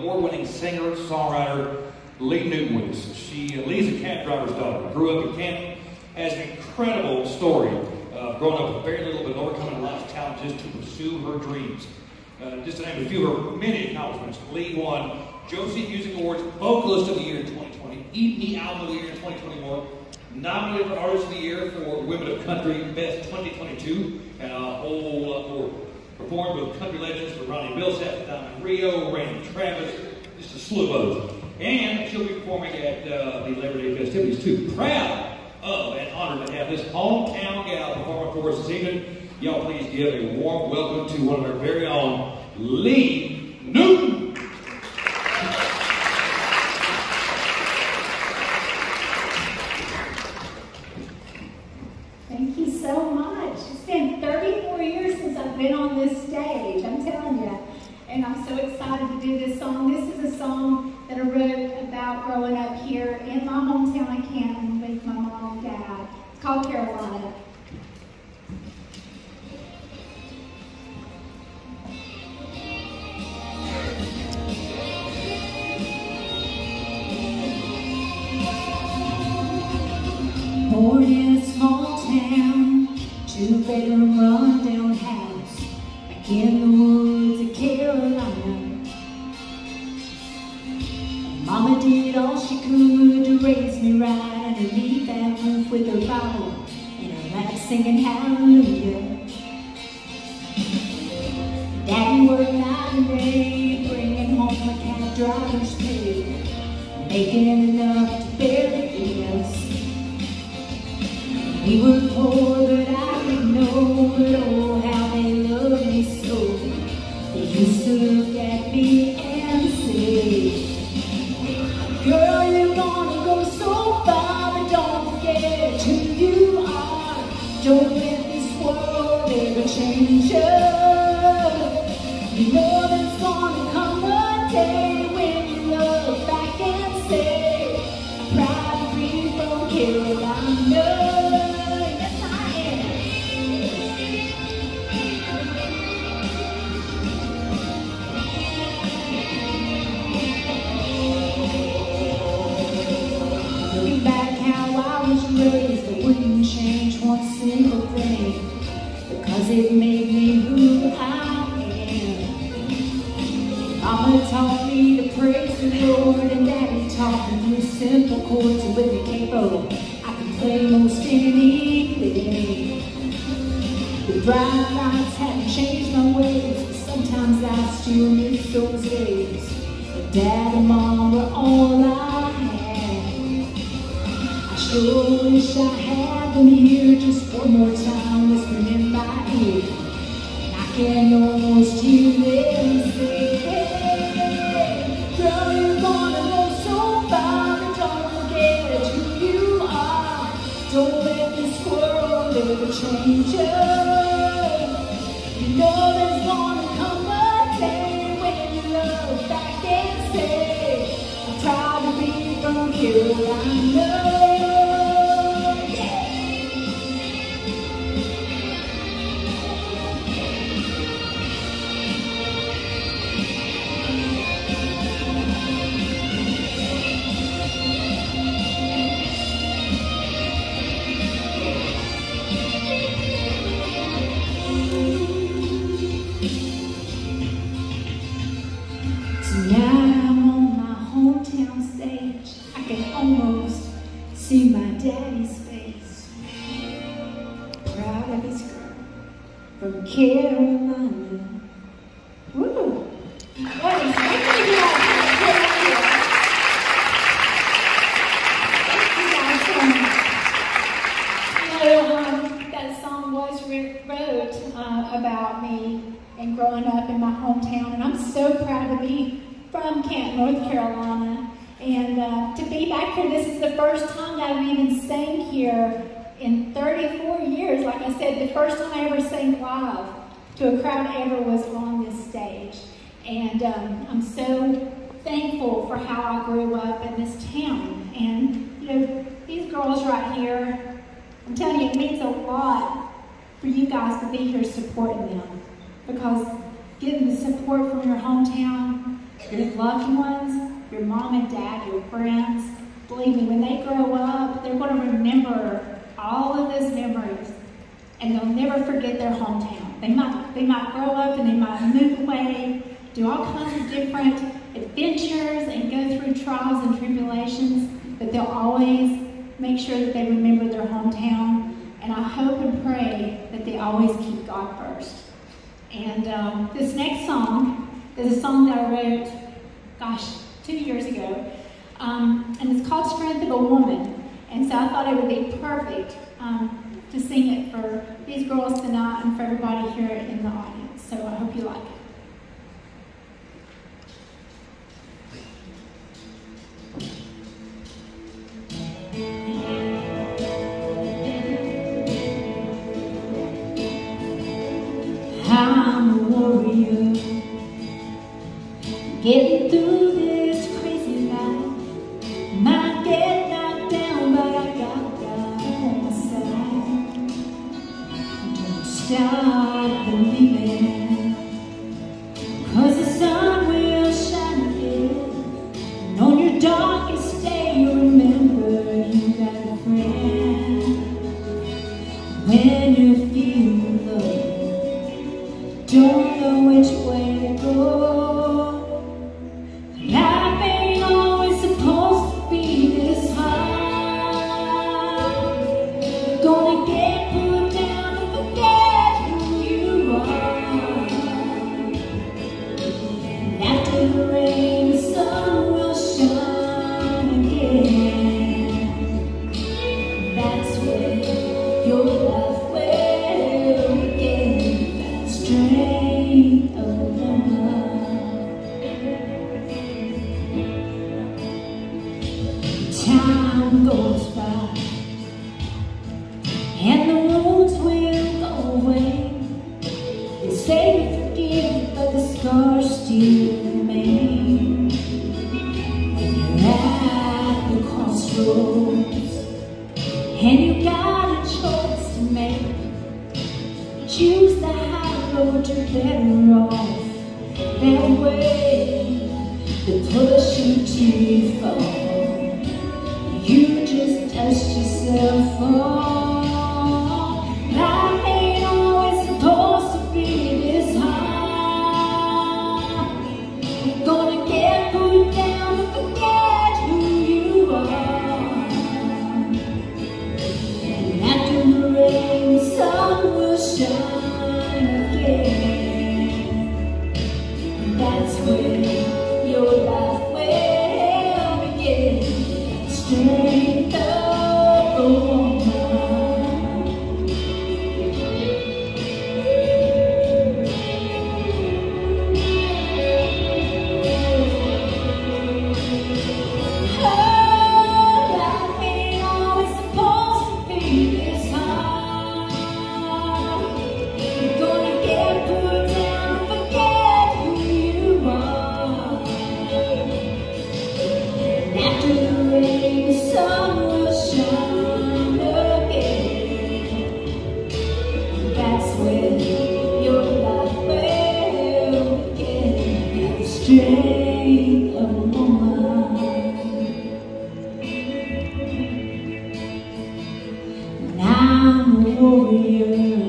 award-winning singer, songwriter Lee us. She uh, Lee's a camp driver's daughter. Grew up in camp. Has an incredible story of growing up with very little but overcoming life's challenges to pursue her dreams. Uh, just to name a few of her many accomplishments, Lee won Josie Music Awards Vocalist of the Year in 2020, EP Album of the Year in 2021, nominated for Artist of the Year for Women of Country Best 2022, and a whole lot more. Performed with country legends for Ronnie Milsap, Diamond Rio, Randy Travis, just a slew of others. And she'll be performing at uh, the Labor Day festivities too. Proud of and honored to have this hometown gal performing for us this evening. Y'all please give a warm welcome to one of our very own, Lee Newton. Thank you so much. It's been 34 years since I've been on this stage, I'm telling you. And I'm so excited to do this song. This is a song that I wrote about growing up here in my hometown of Canton with my mom and dad. It's called Carolina. Singing hallelujah. Daddy worked night and day, bringing home a cab driver's pay, making enough to barely us. We were poor, but I didn't know, but oh, how they loved me so. They used to look at me how I was raised, I wouldn't change one single thing because it made me who I am. Mama taught me to praise the Lord, and Daddy taught me through simple chords and with the capo. I can play most anything. The bright lights haven't changed my ways, but sometimes I still miss those days. But Dad and Mom were all I wish I had them here just Now I'm on my hometown stage. I can almost see my daddy's face. Proud of his girl from Carolina. Woo! What is know, um, that song was wrote uh, about me and growing up in my hometown, and I'm so proud to be from Canton, North Carolina, and uh, to be back here. This is the first time that I've even sang here in 34 years. Like I said, the first time I ever sang live to a crowd ever was on this stage, and um, I'm so thankful for how I grew up in this town. And you know, these girls right here. I'm telling you, it means a lot for you guys to be here supporting them because getting the support from your hometown your loved ones, your mom and dad, your friends. Believe me, when they grow up, they're going to remember all of those memories and they'll never forget their hometown. They might, they might grow up and they might move away, do all kinds of different adventures and go through trials and tribulations, but they'll always make sure that they remember their hometown. And I hope and pray that they always keep God first. And um, this next song is a song that I wrote, gosh, two years ago. Um, and it's called Strength of a Woman. And so I thought it would be perfect um, to sing it for these girls tonight and for everybody here in the audience. Getting through this and the wounds will go away. They say you but the scars still remain. When you're at the crossroads. And you got a choice to make. Choose the high road, you're better off that way. They push you too far. You just touched yourself fall. That's when your life will I'm